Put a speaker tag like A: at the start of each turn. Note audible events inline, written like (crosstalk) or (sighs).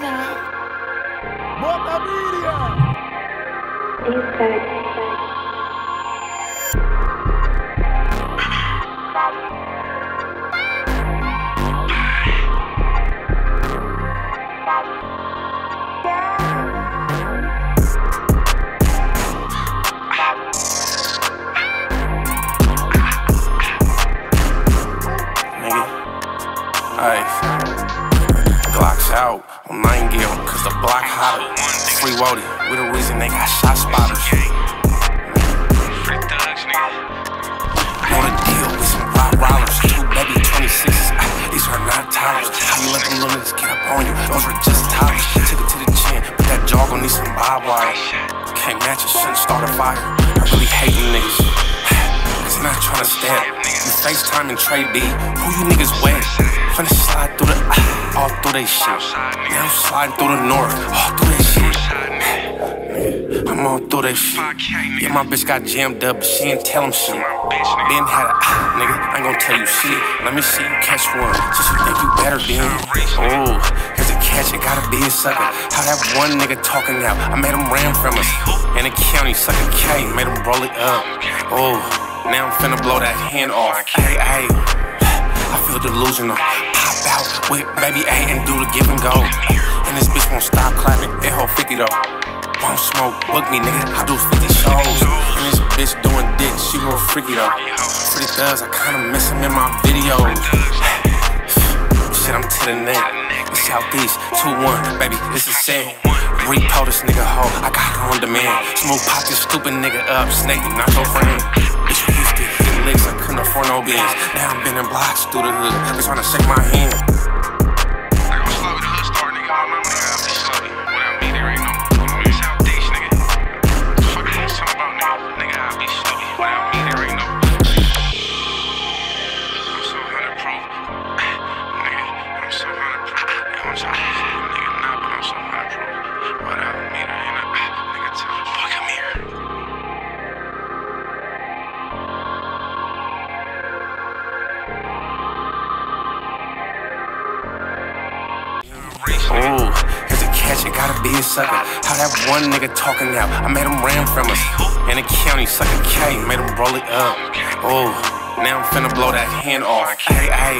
A: Internet. Boca cause the block hotter. Free Wody, we the reason they got shot spotters. On a deal with some rock rollers, two baby 26s. Ah, these are not toddlers. How you let them little get up on you? Those were just toddlers. Took it to the chin, but that jaw gon' need some bob wire. Can't match it, shouldn't start a fire. I really hate you niggas. (sighs) I'm not tryna stab. You FaceTime and trade B. Who you niggas with? Slide through they shit. Now I'm sliding through the north, all through they shit. I'm all through that shit. Yeah, my bitch got jammed up, but she ain't tell him shit. Then had a ah, nigga, I ain't gon' tell you shit. Let me see you catch one, since you think you better than. Oh, here's a catch, it gotta be a sucker. How that one nigga talking out, I made him ran from us. In the county, sucker K, made him roll it up. Oh, now I'm finna blow that hand off. Hey, hey, I feel delusional. Pop out with baby A and do the give and go. And this bitch won't stop climbing. it hold 50 though. Won't smoke, book me, nigga. I do 50 shows. And this bitch doing dick, she real freaky though. Pretty thugs, I kinda miss him in my videos. Shit, I'm to the neck. The Southeast, 2-1, baby, this is sad. Repo this nigga hoe, I got her on demand. Smooth pop this stupid nigga up, snake, not your friend. Licks, I couldn't afford no beans. Now I'm bending blocks through the hood, they tryna shake my hand. Ooh, here's mm. a catch, it gotta be a sucker. How that one nigga talking now? I made him ran from us. In the county, sucker K, made him roll it up. Ooh, now I'm finna blow that hand off. Hey, hey.